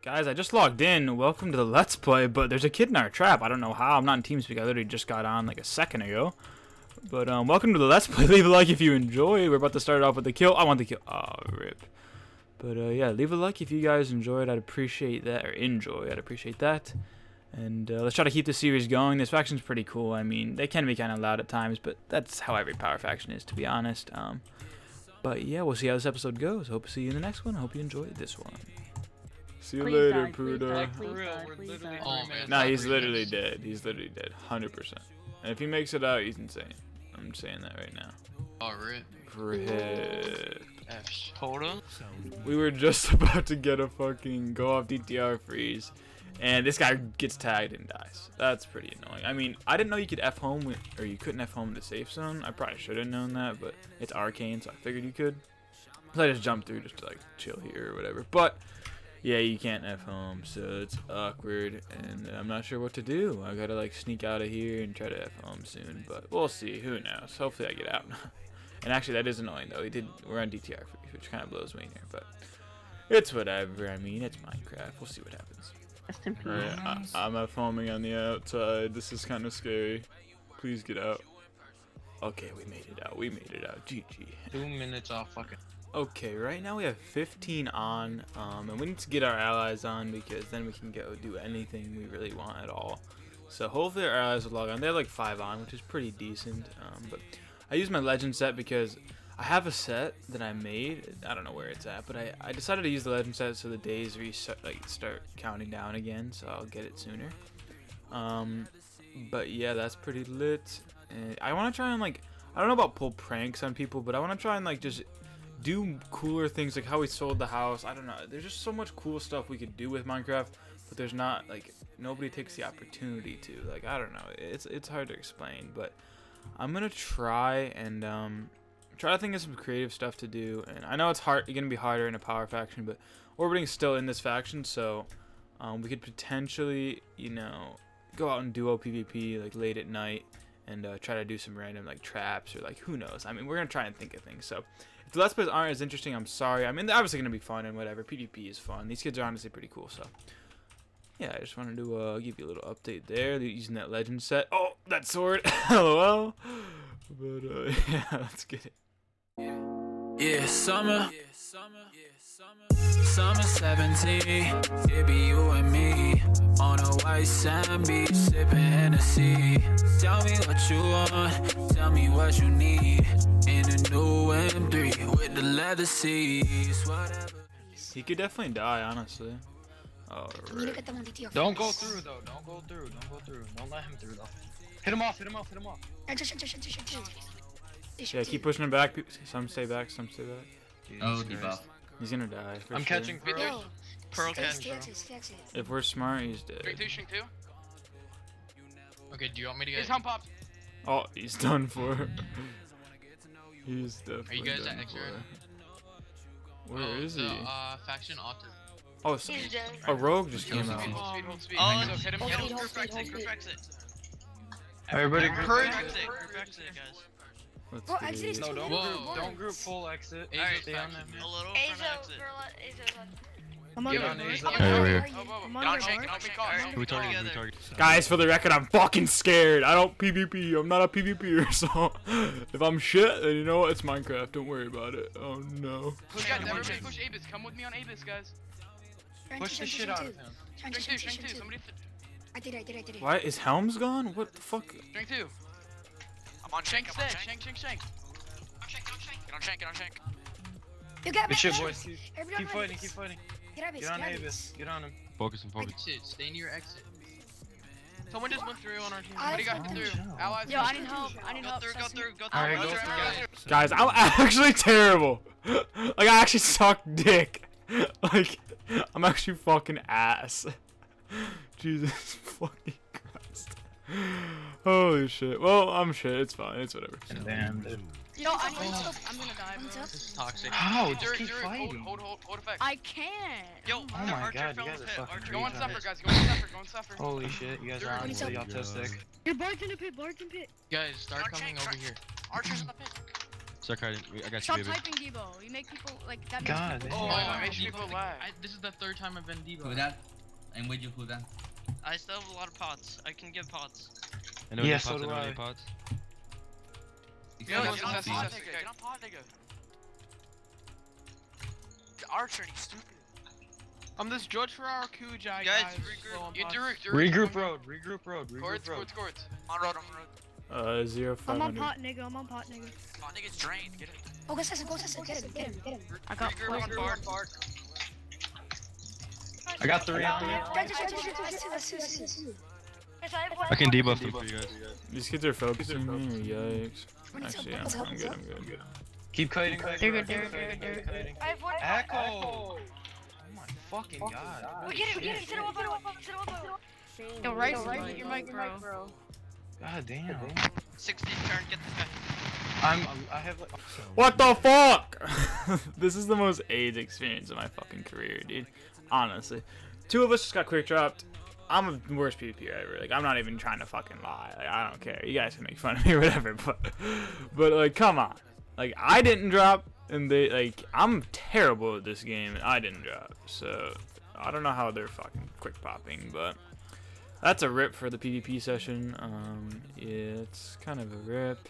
Guys, I just logged in. Welcome to the Let's Play, but there's a kid in our trap. I don't know how. I'm not in TeamSpeak. I literally just got on like a second ago. But um, welcome to the Let's Play. Leave a like if you enjoy. We're about to start off with the kill. I want the kill. Oh, rip. But uh, yeah, leave a like if you guys enjoyed. I'd appreciate that. Or enjoy. I'd appreciate that. And uh, let's try to keep the series going. This faction's pretty cool. I mean, they can be kind of loud at times, but that's how every power faction is, to be honest. Um, but yeah, we'll see how this episode goes. Hope to see you in the next one. Hope you enjoyed this one. See you Please later, die, please Pruda. die, For real, die, we're literally die. three Oh, minutes. man. Nah, he's literally dead. He's literally dead. 100%. And if he makes it out, he's insane. I'm saying that right now. Oh, rip. Rip. F. Hold on. We were just about to get a fucking go off DTR freeze, and this guy gets tagged and dies. That's pretty annoying. I mean, I didn't know you could F home with, or you couldn't F home in the safe zone. I probably should have known that, but it's Arcane, so I figured you could. So I just jumped through just to like chill here or whatever. But yeah, you can't F home, so it's awkward, and I'm not sure what to do. I gotta like sneak out of here and try to F home soon, but we'll see. Who knows? Hopefully I get out. and actually, that is annoying though. We did we're on DTR freeze, which kind of blows me in here, but it's whatever. I mean, it's Minecraft. We'll see what happens. Rest in peace. Alright, I, I'm F homing on the outside. This is kind of scary. Please get out. Okay, we made it out. We made it out. GG. Two minutes off fucking. Okay, right now we have 15 on, um, and we need to get our allies on because then we can go do anything we really want at all. So hopefully our allies will log on. They have like five on, which is pretty decent. Um, but I use my legend set because I have a set that I made. I don't know where it's at, but I, I decided to use the legend set so the days restart, like start counting down again. So I'll get it sooner. Um, but yeah, that's pretty lit. And I want to try and like I don't know about pull pranks on people, but I want to try and like just do cooler things like how we sold the house. I don't know. There's just so much cool stuff we could do with Minecraft, but there's not like nobody takes the opportunity to. Like I don't know. It's it's hard to explain, but I'm gonna try and um try to think of some creative stuff to do. And I know it's hard. It's gonna be harder in a power faction, but orbiting's still in this faction, so um, we could potentially you know go out and duo PvP like late at night and uh, try to do some random like traps or like who knows. I mean, we're gonna try and think of things. So if the let's plays aren't as interesting, I'm sorry. I mean, they're obviously gonna be fun and whatever. PvP is fun. These kids are honestly pretty cool. So yeah, I just wanted to uh, give you a little update there. They're using that legend set. Oh, that sword. LOL. But uh, yeah, let's get it. Yeah, summer. Summer 17. It be you and me. On a white sand beach, sipping Hennessy. Tell me what you want. Tell me what you need. In a new M3 with the leather seats. Whatever. He could definitely die, honestly. Oh, We need to rip. get them on DTR. Don't go through though. Don't go through. Don't go through. Don't let him through though. Hit him off. Hit him off. Hit him off. Yeah, keep pushing him back. Some stay back. Some stay back. Jesus oh, Christ. He's gonna die. For I'm sure. catching Pearl. Pearl stay- can, stay bro. exit, stay. If we're smart, he's dead. Shooting two. Okay, do you want me to His get? hump popped. Oh, he's done for. he's definitely guys done at extra? for. Where Oh, is the, he? Uh, faction autism. Oh, s- He's dead. a rogue just came out. hold speed, hold speed. Oh, hit him, hit him. hold speed, Group exit. Everybody Group group exit. exit. Group exit, guys. Let's Bro, do exit is No, don't group. Don't group full exit. Alright, Stay on them. A little Azo, girl, Azo. I'm on Give the him- board. Azo. I'm I'm on on the the board. I'm whoa. on Don't the shake, board. don't be caught. Alright, Don't be caught together. Guys, for the record, I'm fucking scared. I don't PvP. I'm not a PvPer, so if I'm shit, then you know what? It's Minecraft. Don't worry about it. Oh no. Push, guys, everybody push Abyss. Come with me on Abyss, guys. Push the shit out of him. Strength two, strength two. Somebody, I did it, I did it, I did it. Why is Helms gone? What the fuck? strength two. I'm on shank instead. Shank, shank, shank. Get on shank, get on shank. You got me. Good shit, boys. Keep, Everybody keep fighting. Keep fighting. Get Get on get Avis. Get on him. Focus and focus. Exit. Stay near exit. Someone just went through on our team. I Somebody got fucking through. know. Allies. Yo, I need help. I need Go help. through, go Trust me. through, go Alright, through. go Go through, through. Guys, I'm actually terrible. Like I actually suck dick. Like I'm actually fucking ass. Jesus fucking Christ. Holy shit. Well, I'm shit. It's fine. It's whatever. Damn, dude. Yo, I need help. I'm gonna die, bro. This is toxic. How? Just keep fighting. Hold, hold, hold, hold effect. I can't. Yo, Oh my Archer God, you guys are pit. fucking Archer, go on suffer, guys. Go on suffer, go on suffer. Holy shit, you guys are What is honestly up? autistic. You're barking a pit, barking pit. Guys, start Start coming over here. Archer's in the pit. Start hiding. I got you, Stop baby. typing Debo. You make people like that. Makes God people damn. Oh, lag. it makes people lag. I, this is the third time I've been Debo. Who that? I'm with you, who that? I still have a lot of pots. I can give pots. I know Yeah, yeah, so pots, I do know I. pots. Yo, Got get on pod nigga. Get on pod nigga. Archer, he's stupid. I'm this George Ferraro Kuj guy. Guys, guys regroup. slow on You pots. Durek, Durek. Regroup road, regroup road, Courts, regroup road. courts, courts. On road, on road. Uh, zero five I'm on pot, nigga. I'm on pot, nigga. Oh, nigga's drained. Get him. Oh, go Sessa, go Sessa, get him, get him, get him. I got Regroup on four. bar. I got three. I can debuff them for you guys. These kids are focusing me. Yikes. We need to Actually, help, I'm, let's help, I'm let's good. I'm good. I'm good. Keep kiting, kiting. They're good, keep they're kiting, good, keep they're kiting. I have one. Echo! Oh my fucking god. We get him, get him, sit him up, sit him up, sit him up. Yo, right, right, your mic, bro. God damn. 60 turn, get this guy. I'm. I have like. What the fuck? this is the most AIDS experience of my fucking career, dude. Honestly, two of us just got quick dropped. I'm the worst PvP ever. Like, I'm not even trying to fucking lie. Like, I don't care. You guys can make fun of me or whatever, but, but like, come on. Like, I didn't drop, and they like, I'm terrible at this game, and I didn't drop. So, I don't know how they're fucking quick popping, but that's a rip for the PvP session. Um, yeah, it's kind of a rip.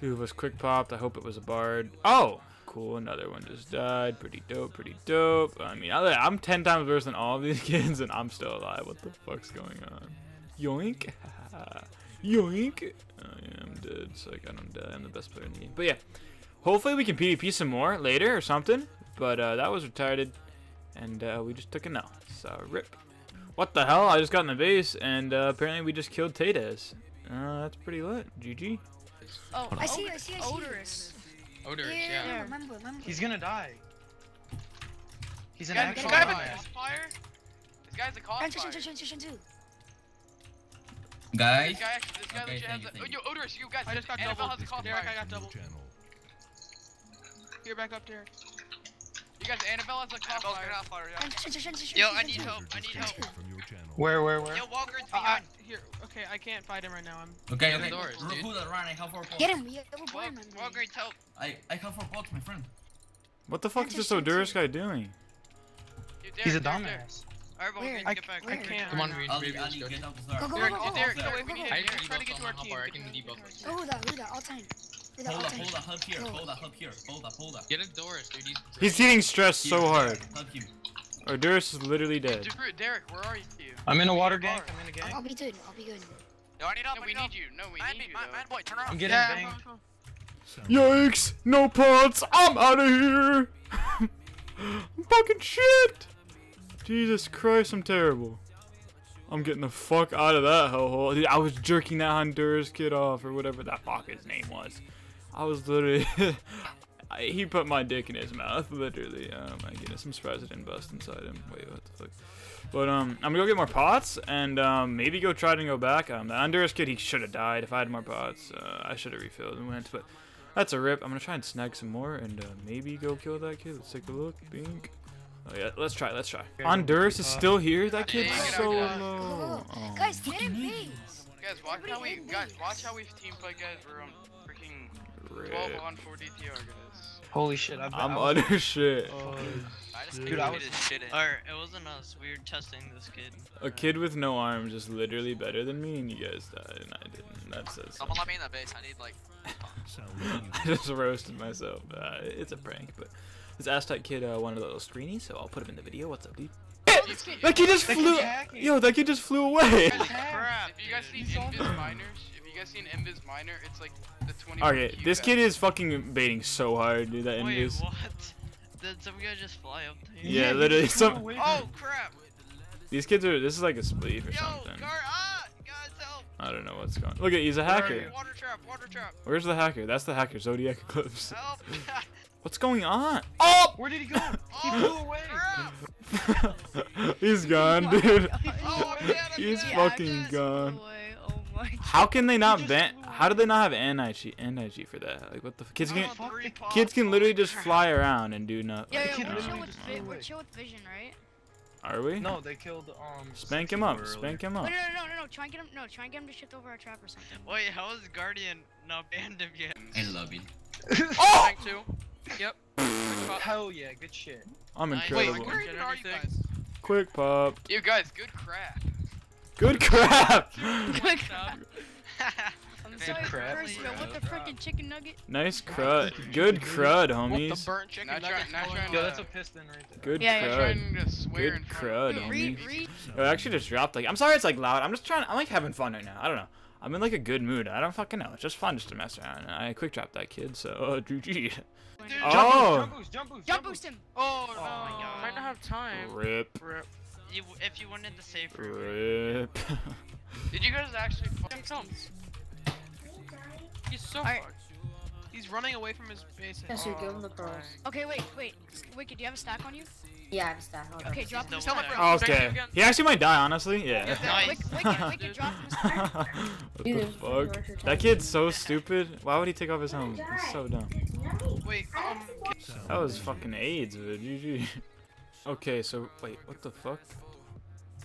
Two of us quick popped. I hope it was a bard. Oh, cool. Another one just died. Pretty dope. Pretty dope. I mean, I- I'm ten times worse than all of these kids, and I'm still alive. What the fuck's going on? Yoink. Yoink. Oh, yeah, I'm dead. So like, I don't die. I'm the best player in the game. But yeah, hopefully we can PvP some more later or something. But uh, that was retarded, and uh, we just took a no. So rip. What the hell? I just got in the base, and uh, apparently we just killed Tates. Uh, that's pretty lit. GG. Oh, I see, I see, I see. Odorous. Odorous, Yeah, yeah. remember, remember. He's gonna die. He's an Guy, actual this guy have a guy. crossfire? This guy's a Transition, crossfire. transition, transition too. Guys, This guy actually, this guy Okay, legit has thank you, a. thank Yo, Odorous, you guys. I just got Annabelle double. has a crossfire. Derek, I got double. Here, back up, Derek. You guys, Annabelle has a crossfire. Transition, transition, Yo, I need help. I need help. Where, where, where? Yo, Walgreens Uh, I, here, okay, I can't fight him right now. I'm. okay, Open okay. doors, Who- dude. That run? I have four pots. Get him, we have a Wal- boy, man. Walgreens, help. I, I have four pots, my friend. What the fuck is this Transition Odurus guy doing? Yo, He's a Derek, Derek, Derek. dumbass. Alright, Where? Walgreens, I- get back. I can't. Come on, right Reed. now. Ali, Reed, Ali, Reed, get out the Go, start. go, go, Derek, go, oh, go. Derek, go, no, go, wait, we go, need go. it. I Derek, try to get to our How team. far? I get can to our team. debug. Oh, hold that, hold that, all time. Hold that, all Hold up, hold up, help here, hold up, help here, hold up, hold up. Get a Doris, dude. He's. He's getting stressed so Here, hard. Help him. Odurus is literally dead. Derek, Derek, where are you? I'm in a water gank. I'm in a I'll, gank. I'll be good, I'll be good. Yo, I need help. No, we need you. No, we Man, need you. man, though. man, boy, turn around. I'm getting Yeah. banged. come Yikes! No pots! I'm out of here! I'm fucking shit! Jesus Christ, I'm terrible. I'm getting the fuck out of that hellhole. Dude, I was jerking that Honduras kid off, or whatever that fuck his name was. I was literally, he put my dick in his mouth, literally. Oh my goodness, I'm surprised I didn't bust inside him. Wait, what the fuck? But um, I'm gonna go get more pots and um, maybe go try to go back. Um, the Honduras kid, he should have died if I had more pots. Uh, I should have refilled and went, but that's a rip. I'm gonna try and snag some more and uh, maybe go kill that kid. Let's take a look. Bink. Oh yeah, let's try. Let's try. Honduras is still here. That kid's Yeah, get out, so get out. Go, go, low. Oh. Guys, get him, please. Guys, watch how we, Everybody guys, hate watch how we team play, guys. We're on freaking Rip. 12 on 4 DTR, guys. Holy shit, I've been. I'm I was- shit. Oh, I just Dude, I was- shit in. Alright, it wasn't us. We were testing this kid. A kid with no arms is literally better than me, and you guys died, and I didn't. That says. Someone let me in the base. I need, like, I just roasted myself. Uh, it's a prank, but this Aztec kid uh, wanted a little screeny, so I'll put him in the video. What's up, dude? That kid just That flew. Yo, that kid just flew away. Crap, If you guys dude. seen Invis Miners, if you guys Invis Miner, it's like the 20. Okay, this kid is fucking baiting so hard, dude. That Wait, Invis. what? Did some guy just fly up to you? Yeah, literally. Some. Oh crap! these kids are. This is like a spleef or Yo, something. Gar ah! Guys, help! I don't know what's going. Look at he's a hacker. Water trap, water trap! Where's the hacker? That's the hacker. Zodiac Eclipse. Help! What's going on? Oh! Where did he go? He Oh, flew away. crap! he's gone, dude. Oh, I'm dead, I'm He's dead. fucking Guys, gone. away. My How can they not just ban? How do they not have anti cheat anti cheat for that? Like what the f- kids can on fuck three the- pots, kids can literally just fly around and do nothing. Yeah, The yeah, we're chill with just we're chill with vision, right? Are we? No, they killed um. Spank him up. earlier. Spank him No, up. no, no, no, no, no. Try and get him. No, try and get him to shift over our trap or something. Wait, how is Guardian not banned him yet? I love it. Oh! Shank two. Yep. Quick. Hell yeah, good shit. I'm Nice. Wait, incredible. where even are you guys? Quick pop. You guys, good crap. Good crap. Quick. Stop. I'm Good sorry, crap. first, but what the frickin' chicken nugget? nice crud. Good crud, What the homies. burnt chicken Not nuggets try- not trying on? Yo, that's a piston right there. Good Yeah, yeah, I'm crud. to swear Good crud, of Dude, homie. read, read. Yo, I actually just dropped like I'm sorry it's like loud. I'm just trying I'm like having fun right now. I don't know. I'm in like a good mood. I don't fucking know. It's just fun just to mess around. I quick dropped that kid, so uh, GG. Oh. Jump boost, jump boost, Jump boost him. Oh, no. Oh my I might not have time. Rip. Rip. You, if you went into safe room. Rip. Did you guys actually fucking Come. He's so Alright. fucked. He's running away from his base. Yes, you give him the pros. Okay, wait, wait. Wicked, do you have a stack on you? Yeah, I have a stack. Hold on. Okay, drop him. Double Tell my tap. friend. Oh, okay. He actually might die, honestly. Yeah. Yeah. Nice. Wicked, wicked, wicked, drop him. what the fuck? That kid's so stupid. Why would he take off his helmet? He's so dumb. Wait, um, That was fucking AIDS, dude. GG. Okay, so wait, what the fuck?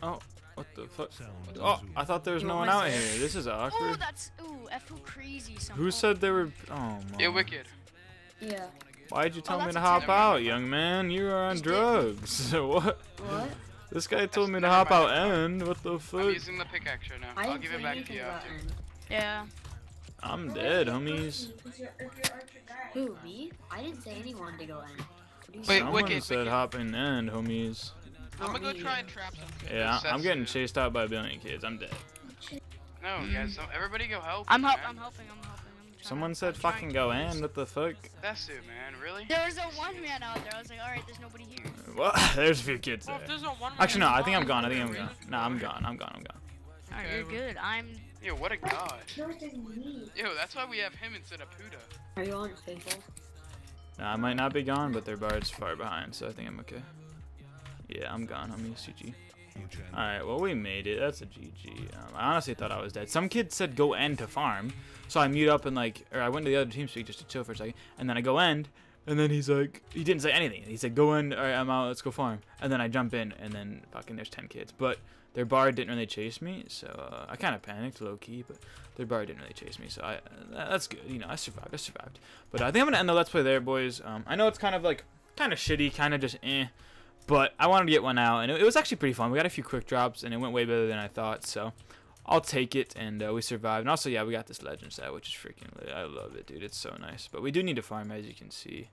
Oh, what the fuck? Oh, I thought there was no one out here. This is Ooh, awkward. that's ooh, F who crazy. Some Who said they were? Oh my. Yeah, wicked. Yeah. Why'd you oh, tell me to hop ten. out, young man? You are on Just drugs. what? What? This guy told me to Never hop out and what the I'm fuck? using the pickaxe right now. I I'll didn't give it back to you after. Yeah. I'm dead, homies. Who, me? I didn't say anyone to go in. What do you Wait. Someone Wicked, said Wicked. hop in end, homies. I'm gonna go try and trap some. Yeah, I'm getting chased out by a billion kids. I'm dead. No, guys, mm-hmm. don't, everybody go help. I'm help. I'm helping. I'm helping. I'm Someone said fucking go boost. in. What the fuck? That's it, man. Really? There was a one man out there. I was like, all right, there's nobody here. What? There's a few kids Well, there. if there's a one Actually, no. I think I'm gone. I think I'm is there a gone. reason? No, I'm gone. I'm gone. I'm gone. All right, you're good. I'm. Yo, what a god. Yo, that's why we have him instead of Puda. Are you on faithful? No, I might not be gone, but their bard's far behind, so I think I'm okay. Yeah, I'm gone, homie. GG. Alright, well, we made it. That's a GG. Um, I honestly thought I was dead. Some kid said go end to farm, so I mute up and, like, or I went to the other TeamSpeak just to chill for a second, and then I go end, and then he's like, he didn't say anything. He said, go in, alright, I'm out, let's go farm. And then I jump in, and then fucking there's 10 kids. But their bard didn't really chase me, so uh, I kind of panicked low key, but their bard didn't really chase me, so I uh, that's good. You know, I survived. I survived. But I think I'm gonna end the let's play there, boys. Um, I know it's kind of like kind of shitty, kind of just eh, but I wanted to get one out, and it, it was actually pretty fun. We got a few quick drops, and it went way better than I thought. So I'll take it, and uh, we survived. And also, yeah, we got this legend set, which is freaking lit. I love it, dude. It's so nice. But we do need to farm, as you can see.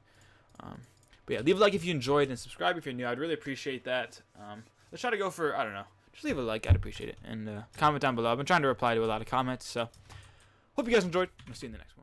Um, but yeah, leave a like if you enjoyed, and subscribe if you're new. I'd really appreciate that. Um, let's try to go for I don't know. Just leave a like. I'd appreciate it, and uh, comment down below. I've been trying to reply to a lot of comments, so hope you guys enjoyed. I'll see you in the next one.